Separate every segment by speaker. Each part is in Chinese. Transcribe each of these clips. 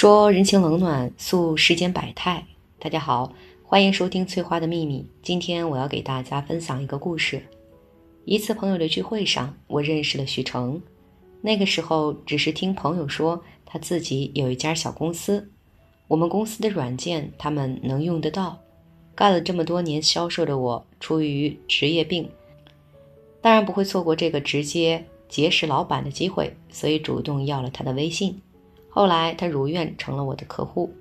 Speaker 1: 说人情冷暖，诉世间百态。大家好，欢迎收听《翠花的秘密》。今天我要给大家分享一个故事。一次朋友的聚会上，我认识了许成。那个时候只是听朋友说他自己有一家小公司，我们公司的软件他们能用得到。干了这么多年销售的我，出于职业病，当然不会错过这个直接结识老板的机会，所以主动要了他的微信。后来他如愿成了我的客户，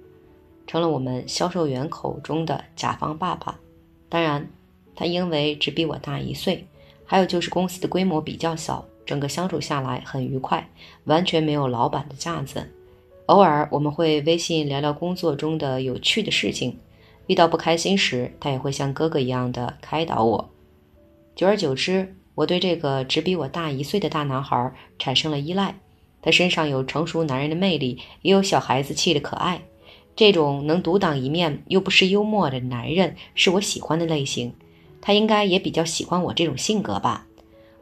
Speaker 1: 成了我们销售员口中的甲方爸爸。当然，他因为只比我大一岁，还有就是公司的规模比较小，整个相处下来很愉快，完全没有老板的架子。偶尔我们会微信聊聊工作中的有趣的事情，遇到不开心时，他也会像哥哥一样的开导我。久而久之，我对这个只比我大一岁的大男孩产生了依赖。他身上有成熟男人的魅力，也有小孩子气的可爱。这种能独当一面又不失幽默的男人是我喜欢的类型。他应该也比较喜欢我这种性格吧？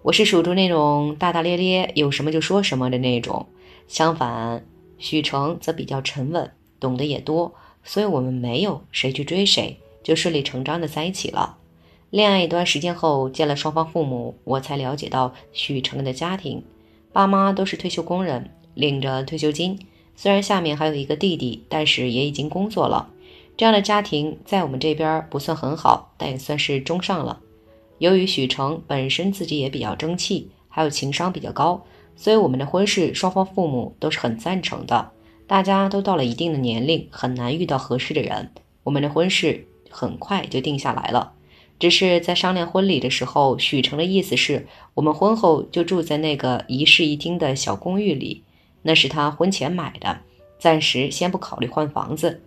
Speaker 1: 我是属于那种大大咧咧，有什么就说什么的那种。相反，许成则比较沉稳，懂得也多，所以我们没有谁去追谁，就顺理成章的在一起了。恋爱一段时间后，见了双方父母，我才了解到许成的家庭。爸妈都是退休工人，领着退休金。虽然下面还有一个弟弟，但是也已经工作了。这样的家庭在我们这边不算很好，但也算是中上了。由于许成本身自己也比较争气，还有情商比较高，所以我们的婚事双方父母都是很赞成的。大家都到了一定的年龄，很难遇到合适的人，我们的婚事很快就定下来了。只是在商量婚礼的时候，许成的意思是我们婚后就住在那个一室一厅的小公寓里，那是他婚前买的，暂时先不考虑换房子。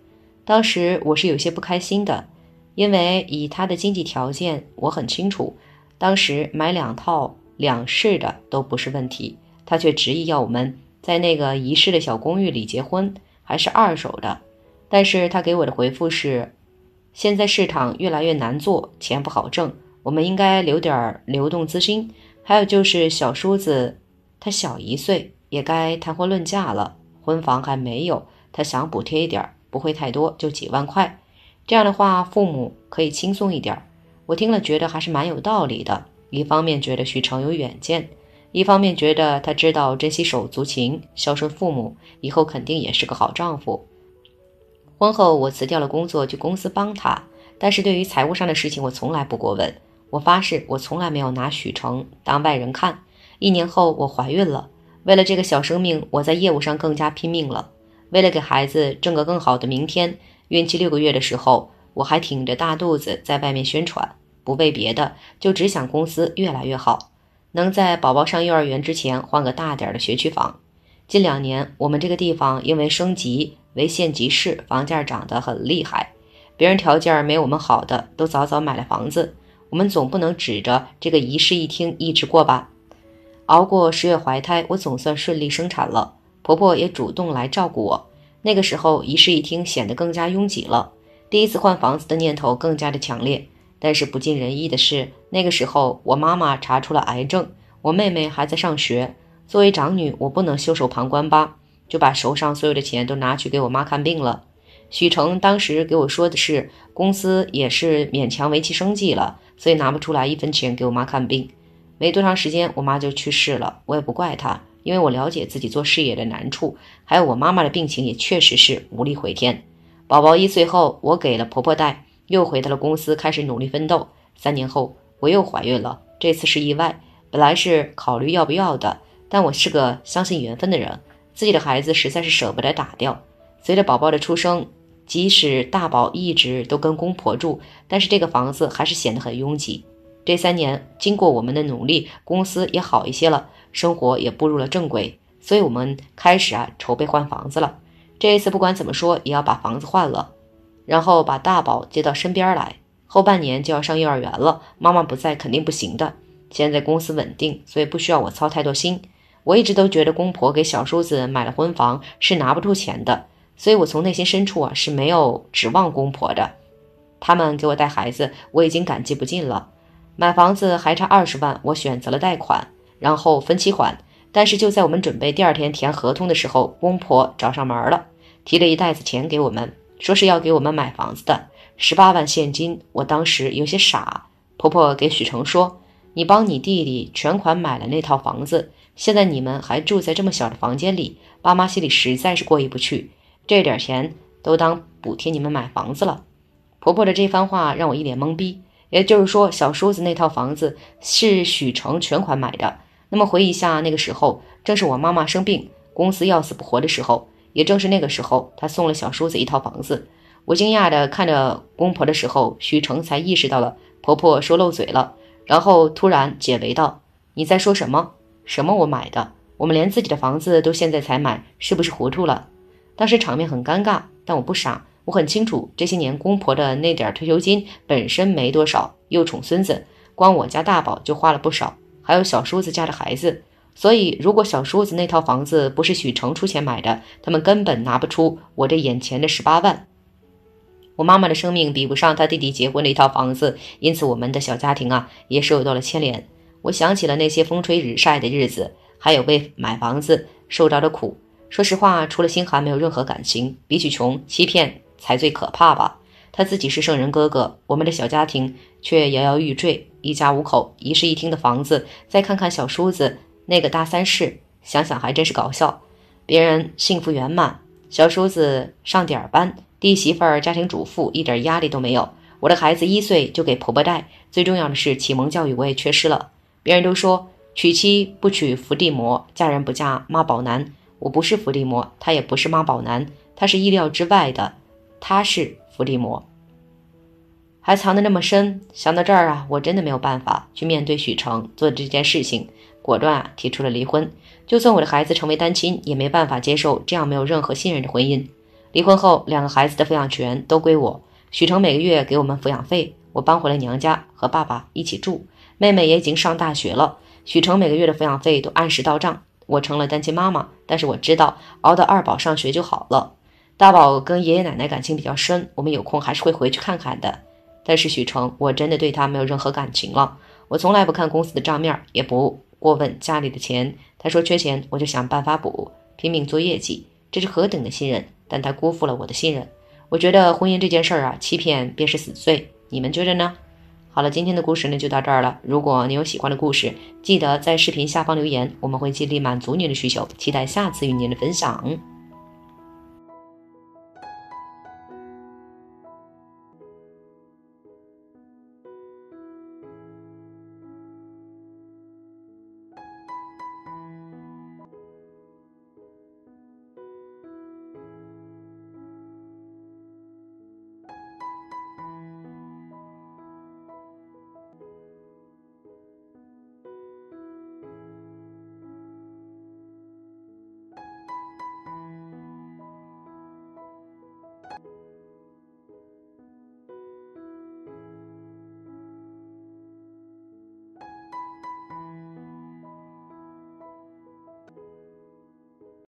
Speaker 1: 当时我是有些不开心的，因为以他的经济条件，我很清楚，当时买两套两室的都不是问题，他却执意要我们在那个一室的小公寓里结婚，还是二手的。但是他给我的回复是。现在市场越来越难做，钱不好挣，我们应该留点流动资金。还有就是小叔子，他小一岁，也该谈婚论嫁了，婚房还没有，他想补贴一点，不会太多，就几万块。这样的话，父母可以轻松一点。我听了觉得还是蛮有道理的。一方面觉得许成有远见，一方面觉得他知道珍惜手足情，孝顺父母，以后肯定也是个好丈夫。婚后，我辞掉了工作，去公司帮他。但是对于财务上的事情，我从来不过问。我发誓，我从来没有拿许成当外人看。一年后，我怀孕了。为了这个小生命，我在业务上更加拼命了。为了给孩子挣个更好的明天，孕期六个月的时候，我还挺着大肚子在外面宣传，不为别的，就只想公司越来越好，能在宝宝上幼儿园之前换个大点的学区房。近两年，我们这个地方因为升级。为县级市，房价涨得很厉害，别人条件没我们好的都早早买了房子，我们总不能指着这个一室一厅一直过吧？熬过十月怀胎，我总算顺利生产了，婆婆也主动来照顾我。那个时候，一室一厅显得更加拥挤了，第一次换房子的念头更加的强烈。但是不尽人意的是，那个时候我妈妈查出了癌症，我妹妹还在上学，作为长女，我不能袖手旁观吧？就把手上所有的钱都拿去给我妈看病了。许成当时给我说的是，公司也是勉强维持生计了，所以拿不出来一分钱给我妈看病。没多长时间，我妈就去世了。我也不怪她，因为我了解自己做事业的难处，还有我妈妈的病情也确实是无力回天。宝宝一岁后，我给了婆婆带，又回到了公司开始努力奋斗。三年后，我又怀孕了，这次是意外，本来是考虑要不要的，但我是个相信缘分的人。自己的孩子实在是舍不得打掉。随着宝宝的出生，即使大宝一直都跟公婆住，但是这个房子还是显得很拥挤。这三年，经过我们的努力，公司也好一些了，生活也步入了正轨，所以我们开始啊筹备换房子了。这一次不管怎么说，也要把房子换了，然后把大宝接到身边来。后半年就要上幼儿园了，妈妈不在肯定不行的。现在公司稳定，所以不需要我操太多心。我一直都觉得公婆给小叔子买了婚房是拿不出钱的，所以我从内心深处啊是没有指望公婆的。他们给我带孩子，我已经感激不尽了。买房子还差二十万，我选择了贷款，然后分期还。但是就在我们准备第二天填合同的时候，公婆找上门了，提了一袋子钱给我们，说是要给我们买房子的，十八万现金。我当时有些傻。婆婆给许成说：“你帮你弟弟全款买了那套房子，现在你们还住在这么小的房间里，爸妈心里实在是过意不去。这点钱都当补贴你们买房子了。”婆婆的这番话让我一脸懵逼。也就是说，小叔子那套房子是许成全款买的。那么回忆一下，那个时候正是我妈妈生病，公司要死不活的时候，也正是那个时候，他送了小叔子一套房子。我惊讶地看着公婆的时候，许成才意识到了婆婆说漏嘴了，然后突然解围道：“你在说什么？什么我买的？我们连自己的房子都现在才买，是不是糊涂了？”当时场面很尴尬，但我不傻。我很清楚，这些年公婆的那点退休金本身没多少，又宠孙子，光我家大宝就花了不少，还有小叔子家的孩子。所以，如果小叔子那套房子不是许成出钱买的，他们根本拿不出我这眼前的十八万。我妈妈的生命比不上他弟弟结婚的一套房子，因此我们的小家庭啊也受到了牵连。我想起了那些风吹日晒的日子，还有为买房子受着的苦。说实话，除了心寒，没有任何感情。比起穷，欺骗。才最可怕吧？他自己是圣人哥哥，我们的小家庭却摇摇欲坠，一家五口一室一厅的房子，再看看小叔子那个大三室，想想还真是搞笑。别人幸福圆满，小叔子上点儿班，弟媳妇儿家庭主妇，一点压力都没有。我的孩子一岁就给婆婆带，最重要的是启蒙教育我也缺失了。别人都说娶妻不娶伏地魔，嫁人不嫁妈宝男。我不是伏地魔，他也不是妈宝男，他是意料之外的。他是伏地魔，还藏得那么深。想到这儿啊，我真的没有办法去面对许成做的这件事情，果断啊提出了离婚。就算我的孩子成为单亲，也没办法接受这样没有任何信任的婚姻。离婚后，两个孩子的抚养权都归我。许成每个月给我们抚养费，我搬回了娘家和爸爸一起住。妹妹也已经上大学了，许成每个月的抚养费都按时到账。我成了单亲妈妈，但是我知道熬到二宝上学就好了。大宝跟爷爷奶奶感情比较深，我们有空还是会回去看看的。但是许成，我真的对他没有任何感情了。我从来不看公司的账面，也不过问家里的钱。他说缺钱，我就想办法补，拼命做业绩，这是何等的信任！但他辜负了我的信任。我觉得婚姻这件事儿啊，欺骗便是死罪。你们觉得呢？好了，今天的故事呢就到这儿了。如果你有喜欢的故事，记得在视频下方留言，我们会尽力满足您的需求。期待下次与您的分享。